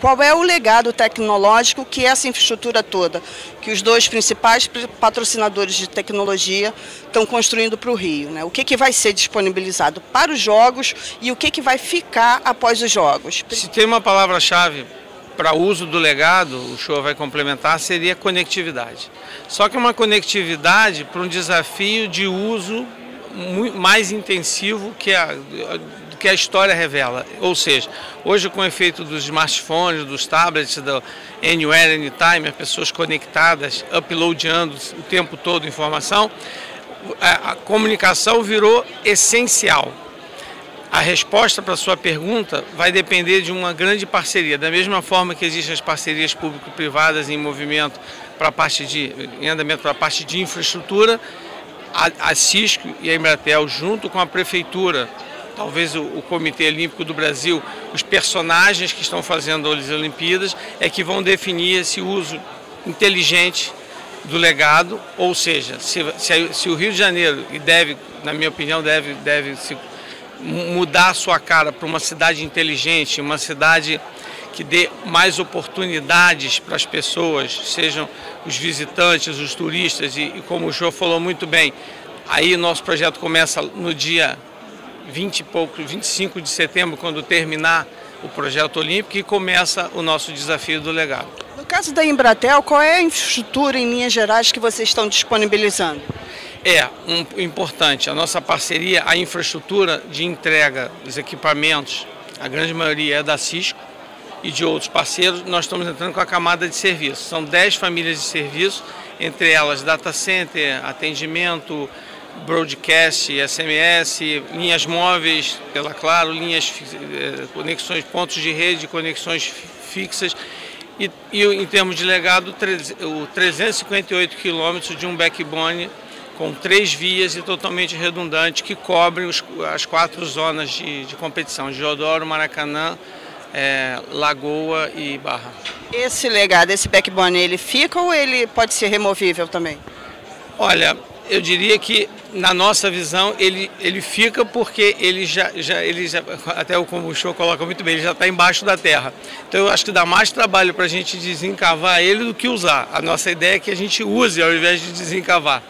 Qual é o legado tecnológico que essa infraestrutura toda, que os dois principais patrocinadores de tecnologia estão construindo para o Rio? Né? O que, que vai ser disponibilizado para os jogos e o que, que vai ficar após os jogos? Se tem uma palavra-chave para uso do legado, o show vai complementar, seria conectividade. Só que uma conectividade para um desafio de uso mais intensivo que a, que a história revela. Ou seja, hoje com o efeito dos smartphones, dos tablets, do Anywhere, Anytime, as pessoas conectadas, uploadando o tempo todo informação, a, comunicação virou essencial. A resposta para a sua pergunta vai depender de uma grande parceria. Da mesma forma que existem as parcerias público-privadas em movimento para a parte de em andamento para a parte de infraestrutura, a, a Cisco e a Embratel junto com a prefeitura talvez o, o, Comitê Olímpico do Brasil, os personagens que estão fazendo as Olimpíadas, é que vão definir esse uso inteligente do legado, ou seja, se, se, se o Rio de Janeiro, e deve, na minha opinião, deve, deve se mudar a sua cara para uma cidade inteligente, uma cidade que dê mais oportunidades para as pessoas, sejam os visitantes, os turistas, e, e como o senhor falou muito bem, aí nosso projeto começa no dia 20 e pouco, 25 de setembro, quando terminar o projeto olímpico e começa o nosso desafio do legado. No caso da Embratel, qual é a infraestrutura em linhas gerais que vocês estão disponibilizando? É um, importante a nossa parceria, a infraestrutura de entrega dos equipamentos, a grande maioria é da Cisco e de outros parceiros, nós estamos entrando com a camada de serviço. São 10 famílias de serviço, entre elas data center, atendimento, broadcast, SMS, linhas móveis, pela Claro, linhas, eh, conexões, pontos de rede, conexões fixas e, e em termos de legado, o 358 quilômetros de um backbone com três vias e totalmente redundante que cobrem os, as quatro zonas de, de competição, Geodoro, Maracanã, é, Lagoa e Barra. Esse legado, esse backbone, ele fica ou ele pode ser removível também? Olha, eu diria que na nossa visão ele, ele fica porque ele já, já, ele já até o como o show coloca muito bem, ele já está embaixo da terra. Então eu acho que dá mais trabalho para a gente desencavar ele do que usar. A nossa ideia é que a gente use ao invés de desencavar.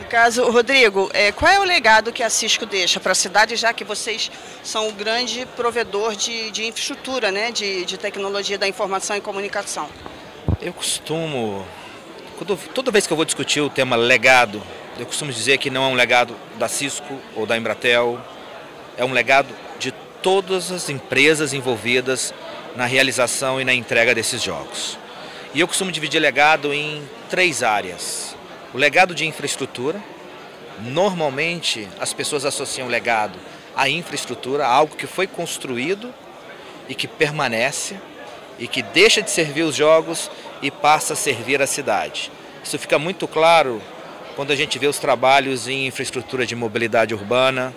No caso, Rodrigo, é, qual é o legado que a Cisco deixa para a cidade, já que vocês são o grande provedor de, de infraestrutura, né, de, de tecnologia da informação e comunicação? Eu costumo, toda vez que eu vou discutir o tema legado eu costumo dizer que não é um legado da Cisco ou da Embratel, é um legado de todas as empresas envolvidas na realização e na entrega desses jogos. E eu costumo dividir legado em três áreas. O legado de infraestrutura. Normalmente as pessoas associam legado à infraestrutura, algo que foi construído e que permanece e que deixa de servir os jogos e passa a servir a cidade. Isso fica muito claro quando a gente vê os trabalhos em infraestrutura de mobilidade urbana,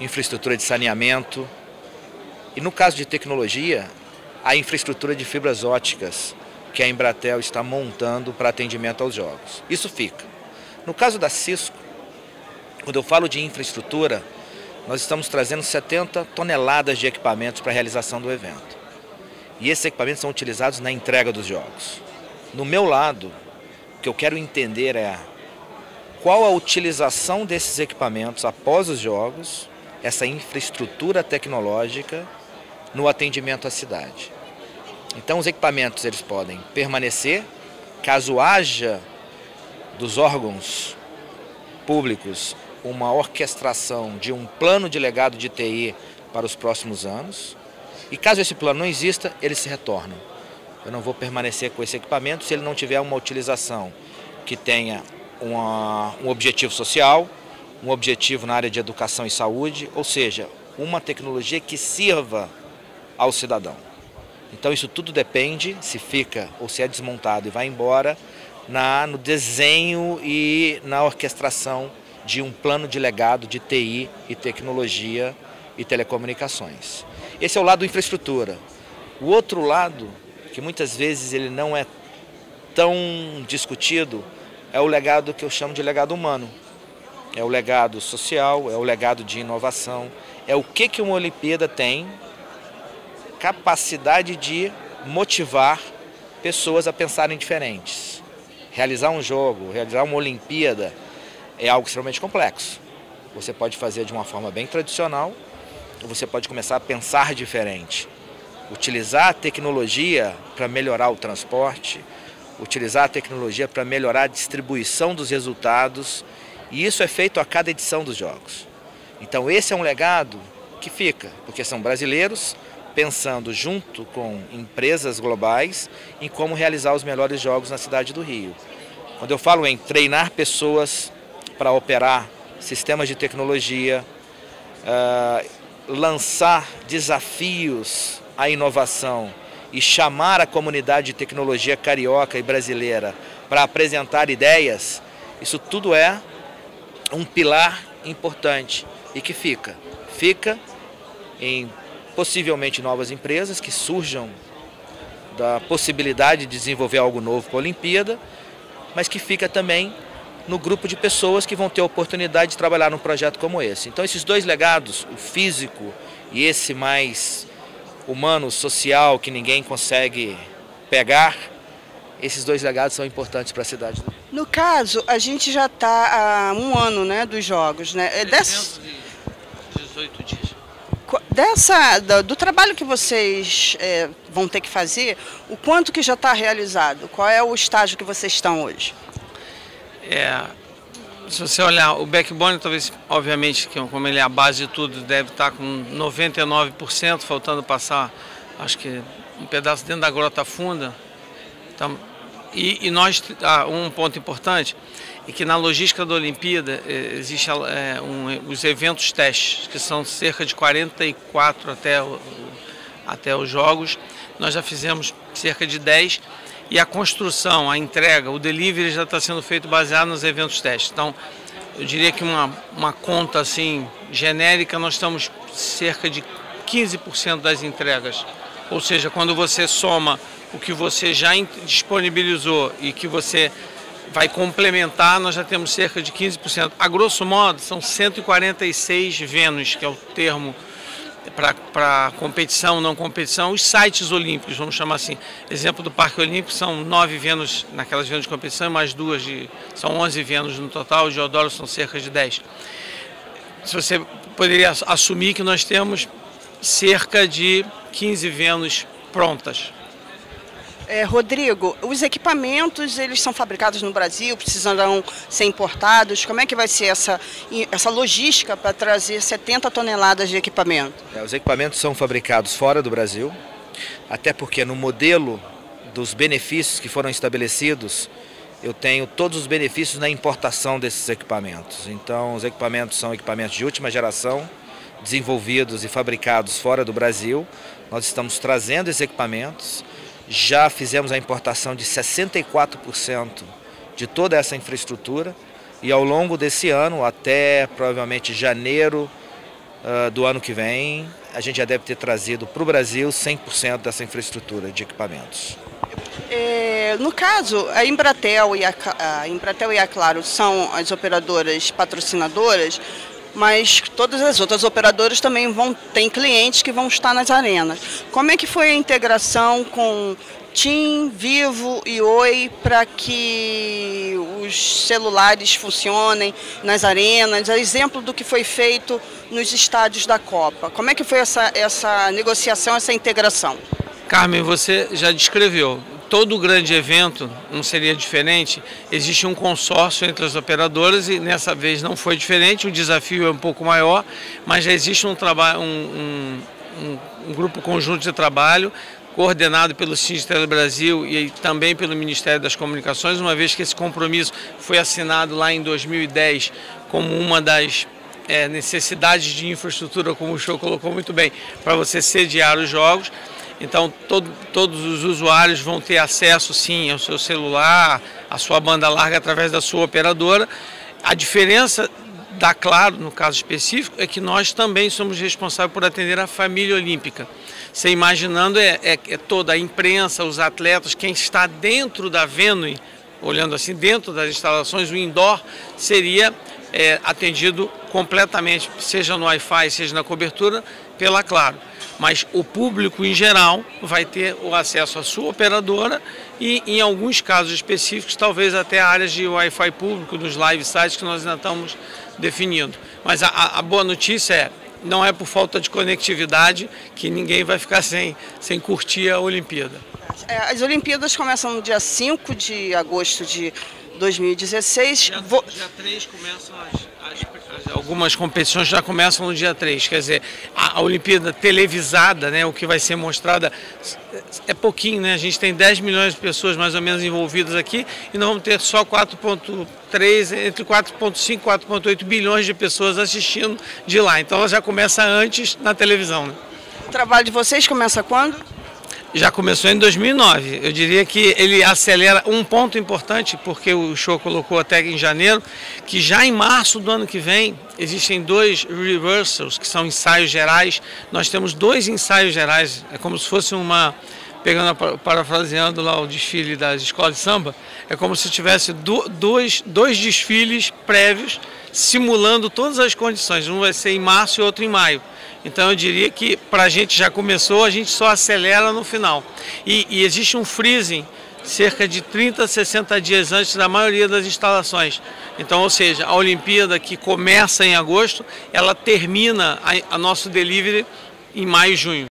infraestrutura de saneamento e no caso de tecnologia, a infraestrutura de fibras óticas que a Embratel está montando para atendimento aos jogos. Isso fica. No caso da Cisco, quando eu falo de infraestrutura, nós estamos trazendo 70 toneladas de equipamentos para a realização do evento. E esses equipamentos são utilizados na entrega dos jogos. No meu lado, o que eu quero entender é qual a utilização desses equipamentos após os jogos, essa infraestrutura tecnológica no atendimento à cidade. Então os equipamentos eles podem permanecer caso haja dos órgãos públicos uma orquestração de um plano de legado de TI para os próximos anos. E caso esse plano não exista, eles se retornam. Eu não vou permanecer com esse equipamento se ele não tiver uma utilização que tenha uma, um objetivo social, um objetivo na área de educação e saúde, ou seja, uma tecnologia que sirva ao cidadão. Então isso tudo depende se fica ou se é desmontado e vai embora na, no desenho e na orquestração de um plano de legado de TI e tecnologia e telecomunicações. Esse é o lado infraestrutura. O outro lado, que muitas vezes ele não é tão discutido, é o legado que eu chamo de legado humano. É o legado social, é o legado de inovação, é o que, que uma Olimpíada tem capacidade de motivar pessoas a pensarem diferentes. Realizar um jogo, realizar uma Olimpíada é algo extremamente complexo. Você pode fazer de uma forma bem tradicional, ou você pode começar a pensar diferente. Utilizar a tecnologia para melhorar o transporte, utilizar a tecnologia para melhorar a distribuição dos resultados, e isso é feito a cada edição dos jogos. Então esse é um legado que fica, porque são brasileiros pensando junto com empresas globais em como realizar os melhores jogos na cidade do Rio. Quando eu falo em treinar pessoas para operar sistemas de tecnologia, uh, lançar desafios à inovação e chamar a comunidade de tecnologia carioca e brasileira para apresentar ideias, isso tudo é um pilar importante e que fica. Fica em possivelmente novas empresas que surjam da possibilidade de desenvolver algo novo para a Olimpíada, mas que fica também no grupo de pessoas que vão ter a oportunidade de trabalhar num projeto como esse. Então esses dois legados, o físico e esse mais humano, social, que ninguém consegue pegar, esses dois legados são importantes para a cidade. No caso, a gente já está há um ano né, dos jogos, né? 18 dias. Dessa, do, do trabalho que vocês é, vão ter que fazer, o quanto que já está realizado? Qual é o estágio que vocês estão hoje? É, se você olhar o backbone, talvez, obviamente, que como ele é a base de tudo, deve estar com 99%, faltando passar, acho que um pedaço dentro da grota funda. Então, e, e nós, ah, um ponto importante, é que na logística da Olimpíada eh, existe é, um, os eventos testes, que são cerca de 44 até, até os jogos. Nós já fizemos cerca de 10 e a construção, a entrega, o delivery já está sendo feito baseado nos eventos testes. Então, eu diria que uma, uma conta assim genérica, nós estamos cerca de 15% das entregas. Ou seja, quando você soma o que você já disponibilizou e que você vai complementar, nós já temos cerca de 15%. A grosso modo, são 146 Vênus, que é o termo para competição, não competição, os sites olímpicos, vamos chamar assim. Exemplo do Parque Olímpico são nove Vênus naquelas Vênus de competição e mais duas, de, são 11 Vênus no total, de Odoro são cerca de 10. Se você poderia assumir que nós temos cerca de 15 Vênus prontas. É, Rodrigo, os equipamentos eles são fabricados no Brasil, precisarão ser importados. Como é que vai ser essa, essa logística para trazer 70 toneladas de equipamento? É, os equipamentos são fabricados fora do Brasil, até porque no modelo dos benefícios que foram estabelecidos, eu tenho todos os benefícios na importação desses equipamentos. Então, os equipamentos são equipamentos de última geração, desenvolvidos e fabricados fora do Brasil. Nós estamos trazendo esses equipamentos já fizemos a importação de 64% de toda essa infraestrutura e ao longo desse ano, até provavelmente janeiro uh, do ano que vem, a gente já deve ter trazido para o Brasil 100% dessa infraestrutura de equipamentos. É, no caso, a Embratel e a, a Embratel e a Claro são as operadoras patrocinadoras, mas todas as outras operadoras também vão ter clientes que vão estar nas arenas. Como é que foi a integração com TIM, Vivo e Oi para que os celulares funcionem nas arenas? É exemplo do que foi feito nos estádios da Copa. Como é que foi essa, essa negociação, essa integração? Carmen, você já descreveu todo grande evento não seria diferente, existe um consórcio entre as operadoras e nessa vez não foi diferente, o desafio é um pouco maior, mas já existe um, trabalho, um, um, um grupo conjunto de trabalho coordenado pelo Sindicato Brasil e também pelo Ministério das Comunicações, uma vez que esse compromisso foi assinado lá em 2010 como uma das é, necessidades de infraestrutura, como o show colocou muito bem, para você sediar os jogos. Então, todo, todos os usuários vão ter acesso, sim, ao seu celular, à sua banda larga através da sua operadora. A diferença da Claro, no caso específico, é que nós também somos responsáveis por atender a família olímpica. Você imaginando, é, é, é toda a imprensa, os atletas, quem está dentro da Venue, olhando assim, dentro das instalações, o indoor seria é, atendido completamente, seja no Wi-Fi, seja na cobertura, pela Claro. Mas o público em geral vai ter o acesso à sua operadora e, em alguns casos específicos, talvez até áreas de Wi-Fi público nos live sites que nós ainda estamos definindo. Mas a, a boa notícia é não é por falta de conectividade que ninguém vai ficar sem, sem curtir a Olimpíada. É, as Olimpíadas começam no dia 5 de agosto de 2016. Dia, Vou... dia 3 começam as, as, as, algumas competições já começam no dia 3, quer dizer, a, a, Olimpíada televisada, né, o que vai ser mostrada é pouquinho, né? A gente tem 10 milhões de pessoas mais ou menos envolvidas aqui e nós vamos ter só 4.3, entre 4.5 e 4.8 bilhões de pessoas assistindo de lá. Então ela já começa antes na televisão. Né? O trabalho de vocês começa quando? Já começou em 2009. Eu diria que ele acelera um ponto importante, porque o show colocou até em janeiro, que já em março do ano que vem existem dois rehearsals, que são ensaios gerais. Nós temos dois ensaios gerais, é como se fosse uma pegando parafraseando lá o desfile das escolas de samba, é como se tivesse dois, dois desfiles prévios simulando todas as condições. Um vai ser em março e outro em maio. Então eu diria que para a gente já começou, a gente só acelera no final. E, e existe um freezing cerca de 30, 60 dias antes da maioria das instalações. Então, ou seja, a Olimpíada que começa em agosto, ela termina a, a nosso delivery em maio e junho.